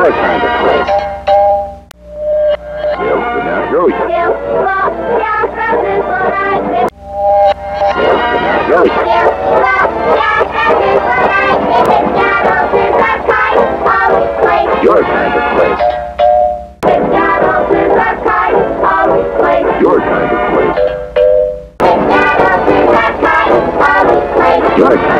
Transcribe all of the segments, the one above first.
your kind of place. You're Your kind of place. Your kind of place. Your kind of place.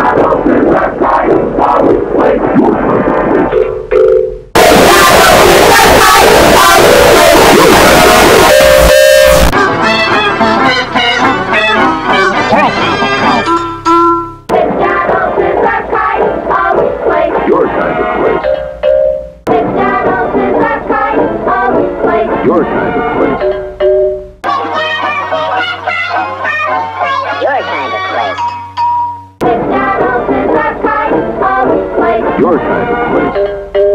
Your kind of place. Your kind of place. Your kind of place.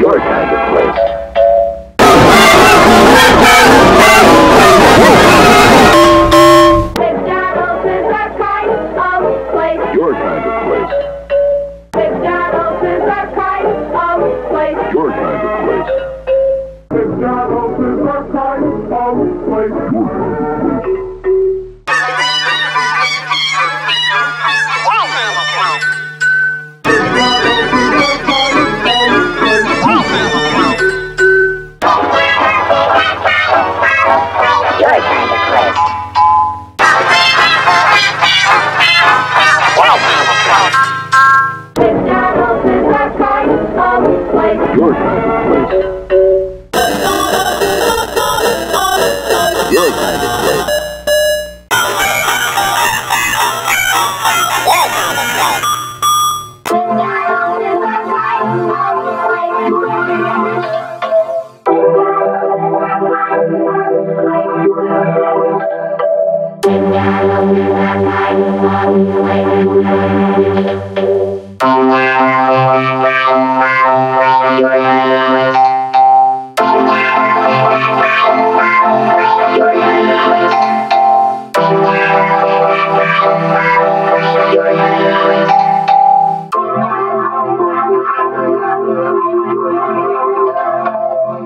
Your kind of place. Your kind of Your place. Thank you.